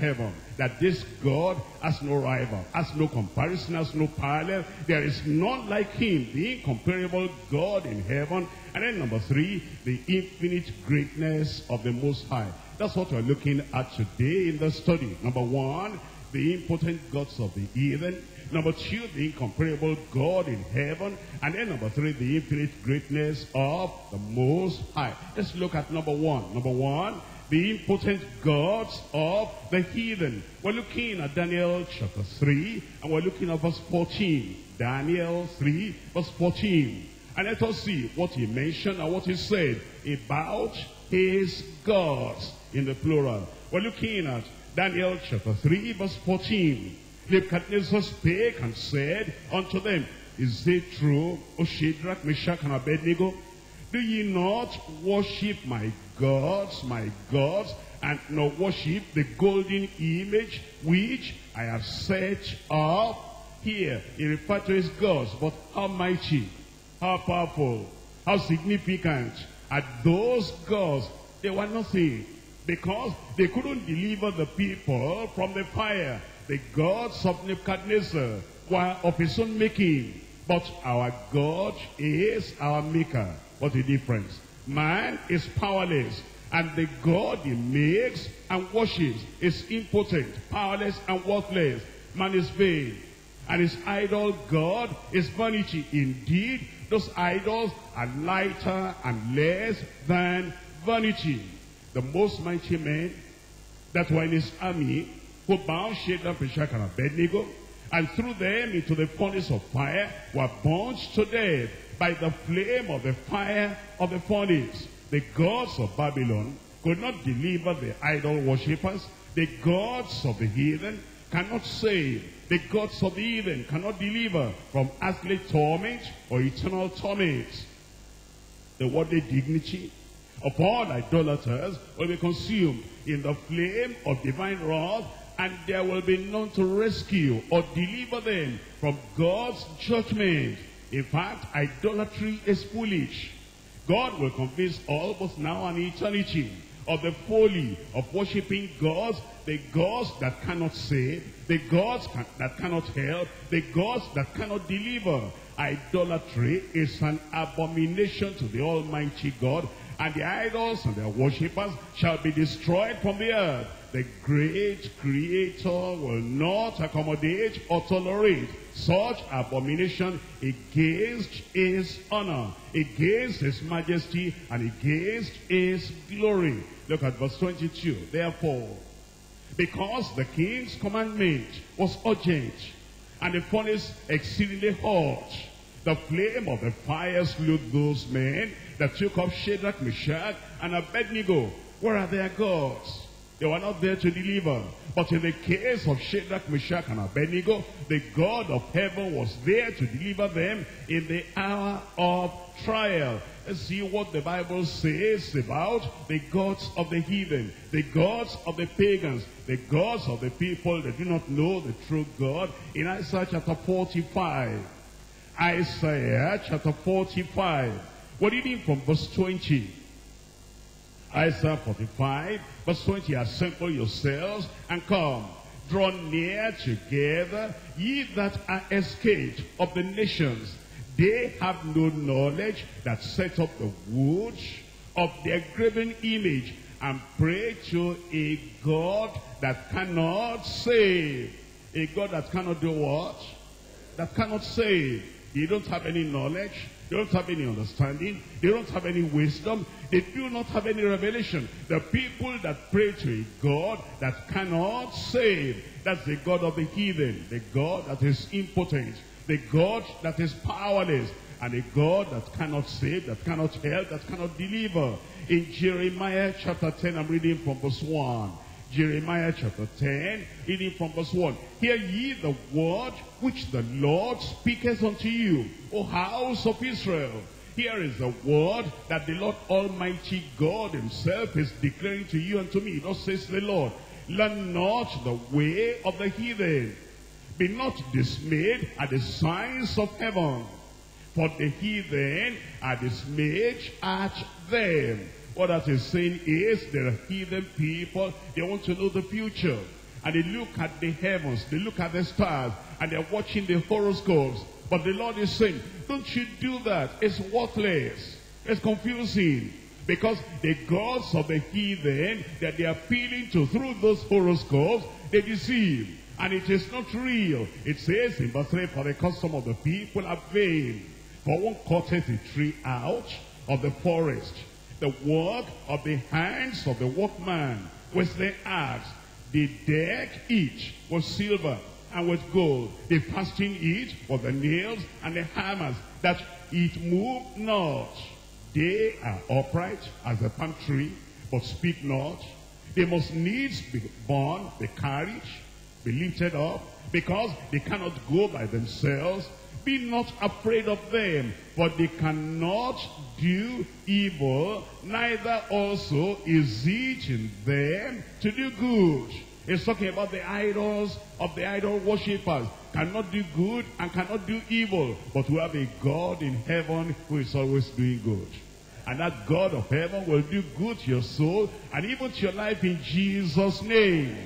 heaven. That this God has no rival, has no comparison, has no parallel. There is none like him, the incomparable God in heaven. And then number three, the infinite greatness of the Most High. That's what we're looking at today in the study. Number one, the impotent gods of the heathen. Number two, the incomparable God in heaven. And then number three, the infinite greatness of the Most High. Let's look at number one. Number one, the impotent gods of the heathen. We're looking at Daniel chapter 3, and we're looking at verse 14. Daniel 3, verse 14. And let us see what he mentioned and what he said about his gods in the plural. We're looking at Daniel chapter 3, verse 14. Nebuchadnezzar spake and said unto them, Is it true, O Shadrach, Meshach, and Abednego? Do ye not worship my gods, my gods, and not worship the golden image which I have set up? Here, he referred to his gods, but how mighty, how powerful, how significant are those gods? They were nothing because they couldn't deliver the people from the fire. The gods of Nebuchadnezzar were of his own making, but our God is our maker. What the difference. Man is powerless, and the God he makes and worships is impotent, powerless, and worthless. Man is vain, and his idol God is vanity. Indeed, those idols are lighter and less than vanity. The most mighty men that were in his army who bound Shadrach, Meshach, and Abednego and threw them into the furnace of fire were burnt to death by the flame of the fire of the furnace. The gods of Babylon could not deliver the idol worshippers. The gods of the heathen cannot save. The gods of the heathen cannot deliver from earthly torment or eternal torment. The worldly dignity of all idolaters will be consumed in the flame of divine wrath and there will be none to rescue or deliver them from God's judgment. In fact, idolatry is foolish. God will convince all, both now and eternity, of the folly of worshiping gods, the gods that cannot save, the gods can, that cannot help, the gods that cannot deliver. Idolatry is an abomination to the Almighty God, and the idols and their worshippers shall be destroyed from the earth. The great creator will not accommodate or tolerate such abomination against his honor, against his majesty, and against his glory. Look at verse 22. Therefore, because the king's commandment was urgent, and the furnace exceedingly hot, the flame of the fire slew those men that took up Shadrach, Meshach, and Abednego. Where are their gods? They were not there to deliver. But in the case of Shadrach, Meshach, and Abednego, the God of heaven was there to deliver them in the hour of trial. Let's see what the Bible says about the gods of the heathen, the gods of the pagans, the gods of the people that do not know the true God in Isaiah chapter 45. Isaiah chapter 45. We're reading from verse 20. Isaiah 45, verse 20, Assemble yourselves and come. Draw near together, ye that are escaped of the nations. They have no knowledge that set up the wood of their graven image and pray to a God that cannot save. A God that cannot do what? That cannot save. You don't have any knowledge. They don't have any understanding. They don't have any wisdom. They do not have any revelation. The people that pray to a God that cannot save, that's the God of the heathen, the God that is impotent, the God that is powerless, and a God that cannot save, that cannot help, that cannot deliver. In Jeremiah chapter 10, I'm reading from verse 1. Jeremiah chapter 10, reading from verse 1. Hear ye the word which the Lord speaketh unto you, O house of Israel. Here is the word that the Lord Almighty God himself is declaring to you and to me. Thus says the Lord, Learn not the way of the heathen. Be not dismayed at the signs of heaven. For the heathen are dismayed at them. What that is saying is there are heathen people, they want to know the future. and they look at the heavens, they look at the stars, and they're watching the horoscopes. But the Lord is saying, don't you do that. It's worthless. It's confusing. Because the gods of the heathen that they are appealing to through those horoscopes, they deceive. And it is not real. It says in verse 3, For the custom of the people are vain. For one cutteth a tree out of the forest. The work of the hands of the workman with the axe. The deck each was silver and with gold. The fasting each was the nails and the hammers, that it moved not. They are upright as a palm tree, but speak not. They must needs be born, be carried, be lifted up, because they cannot go by themselves. Be not afraid of them, for they cannot do evil, neither also is it in them to do good. It's talking about the idols of the idol worshippers. Cannot do good and cannot do evil. But we have a God in heaven who is always doing good. And that God of heaven will do good to your soul and even to your life in Jesus' name.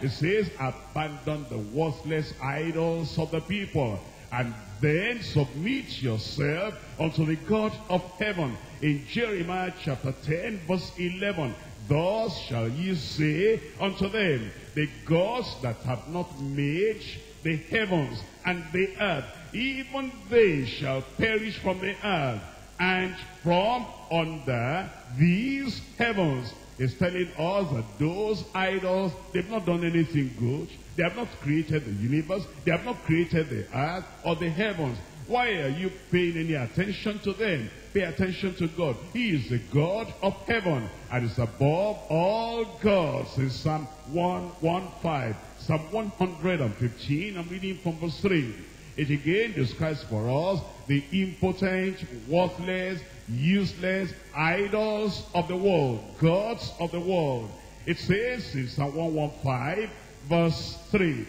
It says, abandon the worthless idols of the people and then submit yourself unto the God of heaven. In Jeremiah chapter 10 verse 11, Thus shall ye say unto them, the gods that have not made the heavens and the earth, even they shall perish from the earth, and from under these heavens is telling us that those idols, they've not done anything good. They have not created the universe. They have not created the earth or the heavens. Why are you paying any attention to them? Pay attention to God. He is the God of heaven and is above all gods in Psalm 115. Psalm 115, I'm reading from verse 3. It again describes for us the impotent, worthless, useless idols of the world, gods of the world. It says in Psalm 115, verse 3,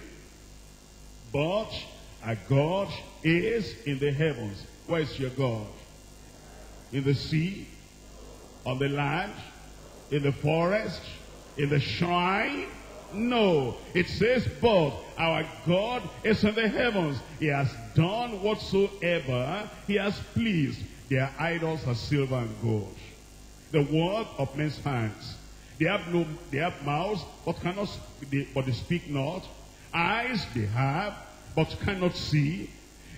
But our God is in the heavens. Where is your God? In the sea? On the land? In the forest? In the shrine? No. It says, but our God is in the heavens. He has done whatsoever he has pleased. Their idols are silver and gold. The work of men's hands. They have no, they have mouths, but cannot, they, but they speak not. Eyes they have, but cannot see.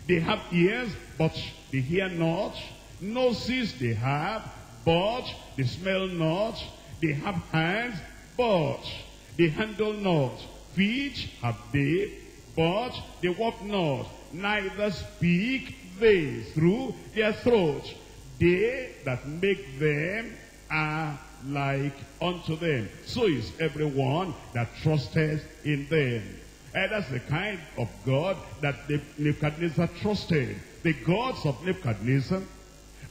They have ears, but they hear not. Noses they have, but they smell not. They have hands, but they handle not. Feet have they, but they walk not. Neither speak they through their throat. They that make them are like unto them. So is everyone that trusteth in them. And that's the kind of God that Nebuchadnezzar trusted. The gods of Nebuchadnezzar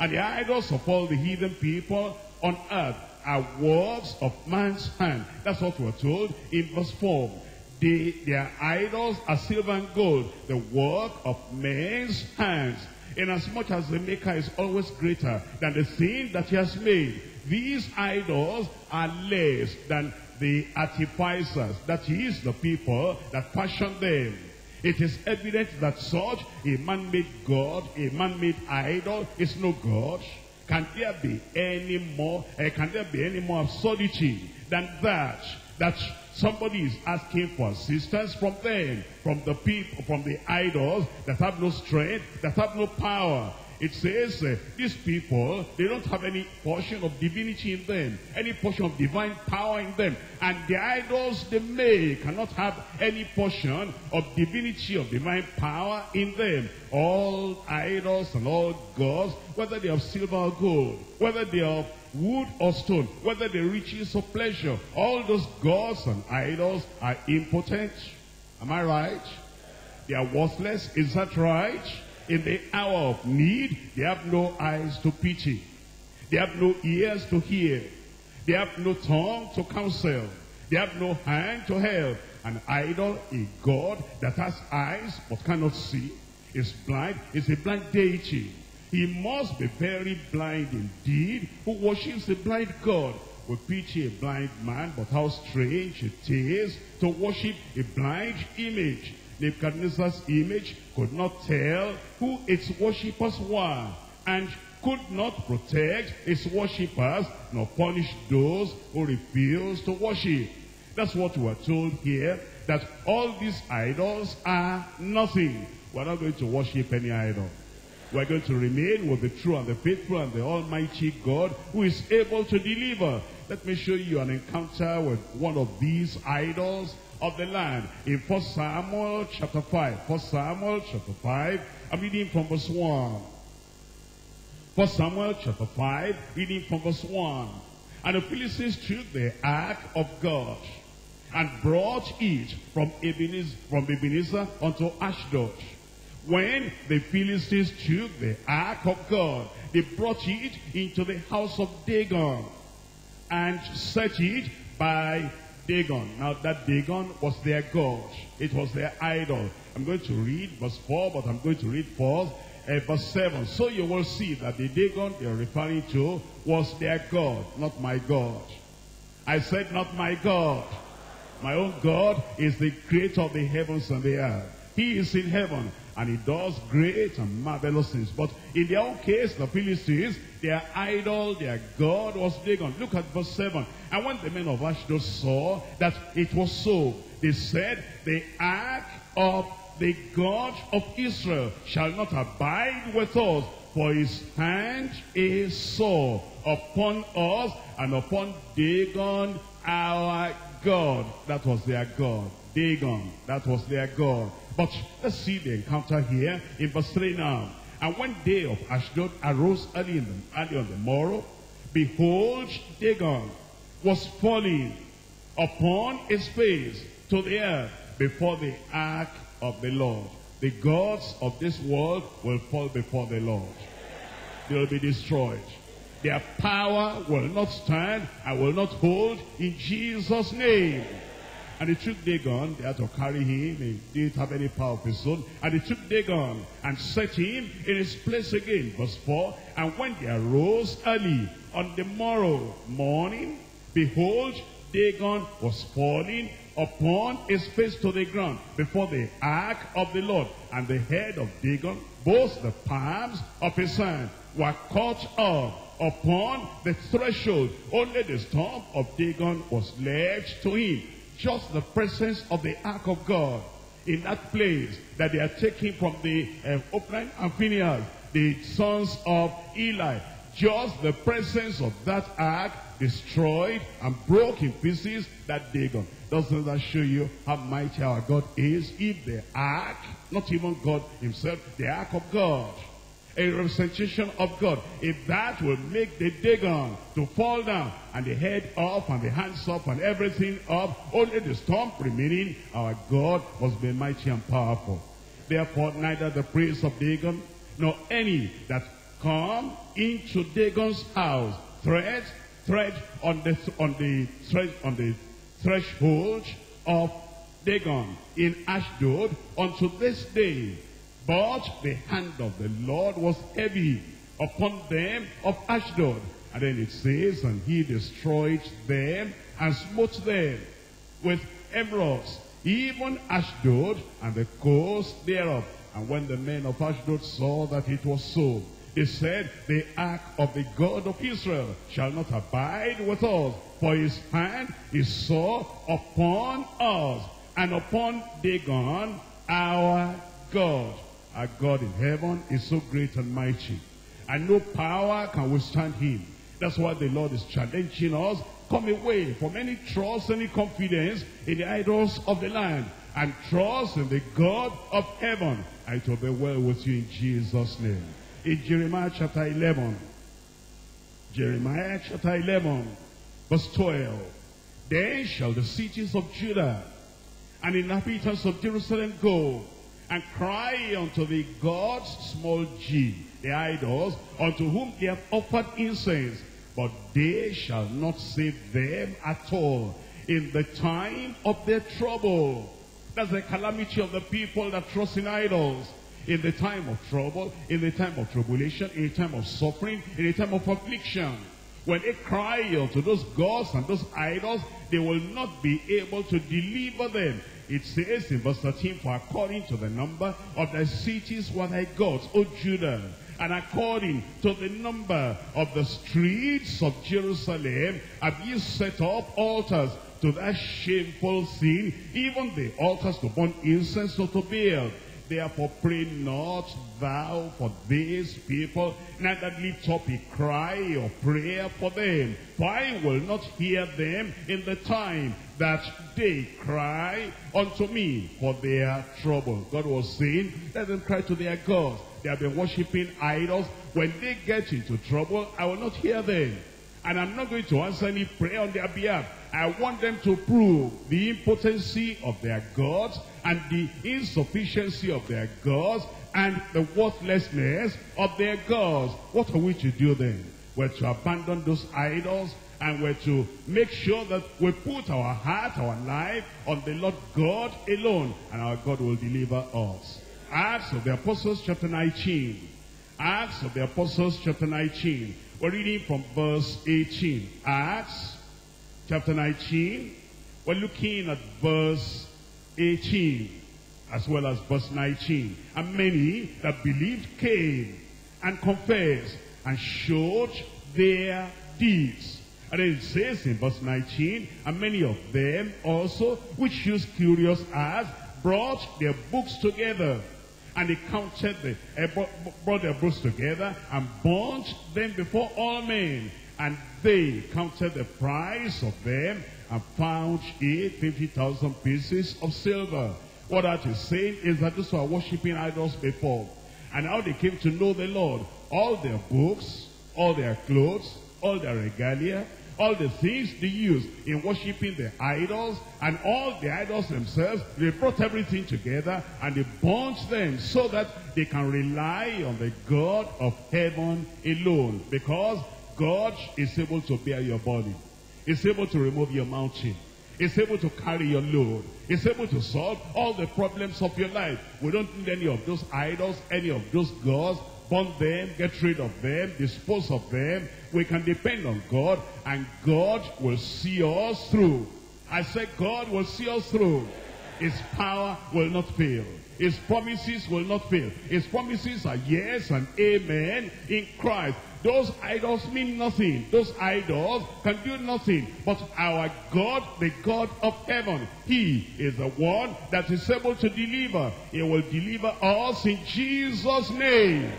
and the idols of all the heathen people on earth are works of man's hand. That's what we're told in verse 4. They, their idols are silver and gold, the work of men's hands. Inasmuch as the maker is always greater than the thing that he has made, these idols are less than the artificers, that is the people that fashion them. It is evident that such a man-made God, a man-made idol is no God. Can there be any more, uh, can there be any more absurdity than that? That somebody is asking for assistance from them, from the people, from the idols that have no strength, that have no power. It says uh, these people, they don't have any portion of divinity in them, any portion of divine power in them. And the idols they make cannot have any portion of divinity, of divine power in them. All idols and all gods, whether they are silver or gold, whether they are wood or stone, whether the riches or pleasure, all those gods and idols are impotent. Am I right? They are worthless. Is that right? In the hour of need, they have no eyes to pity. They have no ears to hear. They have no tongue to counsel. They have no hand to help. An idol, a God that has eyes but cannot see, is blind, is a blind deity. He must be very blind indeed who worships the blind God. will pity a blind man, but how strange it is to worship a blind image. Nebuchadnezzar's image could not tell who its worshippers were and could not protect its worshippers nor punish those who refused to worship. That's what we're told here, that all these idols are nothing. We're not going to worship any idol. We're going to remain with the true and the faithful and the almighty God who is able to deliver. Let me show you an encounter with one of these idols of the land in 1 Samuel chapter 5. 1 Samuel chapter 5, I'm reading from verse 1. 1 Samuel chapter 5, reading from verse 1. And the Philistines took the ark of God and brought it from Ebenezer, from Ebenezer unto Ashdod. When the Philistines took the ark of God, they brought it into the house of Dagon and set it by Dagon. Now that Dagon was their god. It was their idol. I'm going to read verse 4, but I'm going to read first uh, verse 7. So you will see that the Dagon they're referring to was their God, not my God. I said not my God. My own God is the creator of the heavens and the earth. He is in heaven and he does great and marvelous things. But in their own case, the Philistines, their idol, their God was Dagon. Look at verse 7. And when the men of Ashdod saw that it was so, they said, the ark of the God of Israel shall not abide with us, for his hand is sore upon us and upon Dagon our God. That was their God. Dagon, that was their God. But let's see the encounter here in verse 3 now. And when day of Ashdod arose early, in the, early on the morrow, behold, Dagon was falling upon his face to the earth before the ark of the Lord. The gods of this world will fall before the Lord. They will be destroyed. Their power will not stand and will not hold in Jesus' name. And they took Dagon, they had to carry him, he didn't have any power of his own. And they took Dagon and set him in his place again. Verse 4, And when they arose early on the morrow morning, behold, Dagon was falling upon his face to the ground before the ark of the Lord. And the head of Dagon, both the palms of his hand, were cut off upon the threshold. Only the stump of Dagon was left to him just the presence of the ark of God in that place that they are taking from the um, Hophni and Phinehas, the sons of Eli. Just the presence of that ark destroyed and broke in pieces that Dagon. Doesn't that show you how mighty our God is? If the ark, not even God himself, the ark of God a representation of God. If that will make the Dagon to fall down and the head off and the hands up and everything up, only the stump remaining, our God must be mighty and powerful. Therefore, neither the praise of Dagon nor any that come into Dagon's house tread, tread on the on the tread on the threshold of Dagon in Ashdod unto this day but the hand of the Lord was heavy upon them of Ashdod. And then it says, and he destroyed them and smote them with emerods, even Ashdod and the coast thereof. And when the men of Ashdod saw that it was so, they said, the ark of the God of Israel shall not abide with us, for his hand is sore upon us and upon Dagon our God. Our God in heaven is so great and mighty. And no power can withstand him. That's why the Lord is challenging us. Come away from any trust, any confidence in the idols of the land. And trust in the God of heaven. And it will be well with you in Jesus' name. In Jeremiah chapter 11. Jeremiah chapter 11. Verse 12. Then shall the cities of Judah and inhabitants of Jerusalem go and cry unto the gods, small g, the idols, unto whom they have offered incense. But they shall not save them at all in the time of their trouble. That's the calamity of the people that trust in idols. In the time of trouble, in the time of tribulation, in the time of suffering, in the time of affliction. When they cry unto those gods and those idols, they will not be able to deliver them. It says in verse 13, For according to the number of the cities were thy gods, O Judah, and according to the number of the streets of Jerusalem have you set up altars to that shameful sin, even the altars to burn incense to Baal. Therefore pray not thou for these people, neither lift up a cry or prayer for them. For I will not hear them in the time that they cry unto me for their trouble. God was saying, let them cry to their gods. They have been worshipping idols. When they get into trouble, I will not hear them. And I'm not going to answer any prayer on their behalf. I want them to prove the impotency of their gods and the insufficiency of their gods and the worthlessness of their gods. What are we to do then? We're to abandon those idols and we're to make sure that we put our heart, our life on the Lord God alone and our God will deliver us. Acts of the Apostles chapter 19. Acts of the Apostles chapter 19. We're reading from verse 18. Acts chapter 19. We're looking at verse 18 as well as verse 19. And many that believed came and confessed and showed their deeds. And it says in verse 19, and many of them also, which used curious eyes, brought their books together. And they counted, the, uh, brought their books together and burnt them before all men. And they counted the price of them and found it 50,000 pieces of silver. What that is saying is that those who are worshipping idols before, and how they came to know the Lord, all their books, all their clothes, all their regalia, all the things they used in worshipping the idols, and all the idols themselves, they brought everything together and they burnt them so that they can rely on the God of heaven alone. Because God is able to bear your body is able to remove your mountain. Is able to carry your load. Is able to solve all the problems of your life. We don't need any of those idols, any of those gods. Burn them, get rid of them, dispose of them. We can depend on God and God will see us through. I said God will see us through. His power will not fail. His promises will not fail. His promises are yes and amen in Christ. Those idols mean nothing. Those idols can do nothing. But our God, the God of heaven, He is the one that is able to deliver. He will deliver us in Jesus' name.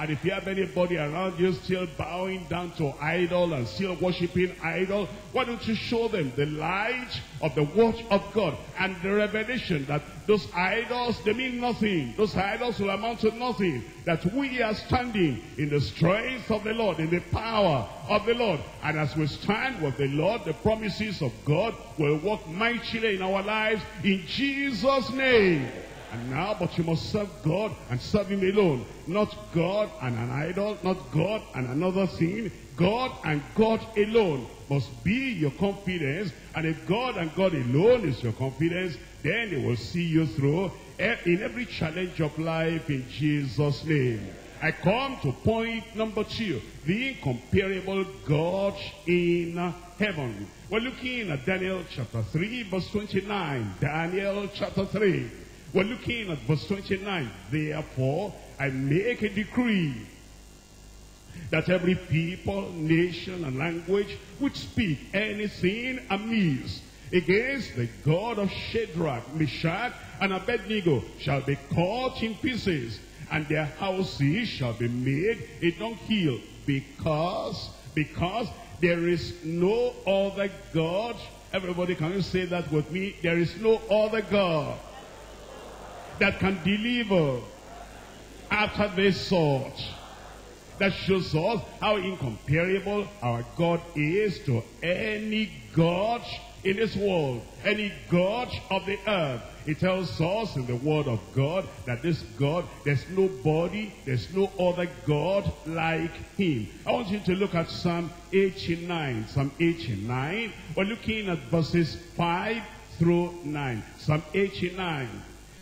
And if you have anybody around you still bowing down to idol and still worshiping idol, why don't you show them the light of the word of God and the revelation that those idols, they mean nothing. Those idols will amount to nothing. That we are standing in the strength of the Lord, in the power of the Lord. And as we stand with the Lord, the promises of God will work mightily in our lives in Jesus' name. And now, but you must serve God and serve him alone. Not God and an idol, not God and another thing. God and God alone must be your confidence. And if God and God alone is your confidence, then he will see you through in every challenge of life in Jesus' name. I come to point number two, the incomparable God in heaven. We're looking at Daniel chapter 3, verse 29. Daniel chapter 3. We're looking at verse 29. Therefore, I make a decree that every people, nation, and language which speak anything amiss against the God of Shadrach, Meshach, and Abednego shall be cut in pieces, and their houses shall be made a dunghill, because, because there is no other God. Everybody, can you say that with me? There is no other God that can deliver after this sort. That shows us how incomparable our God is to any God in this world, any God of the earth. It tells us in the word of God that this God, there's nobody, there's no other God like him. I want you to look at Psalm 89. Psalm 89, we're looking at verses 5 through 9. Psalm 89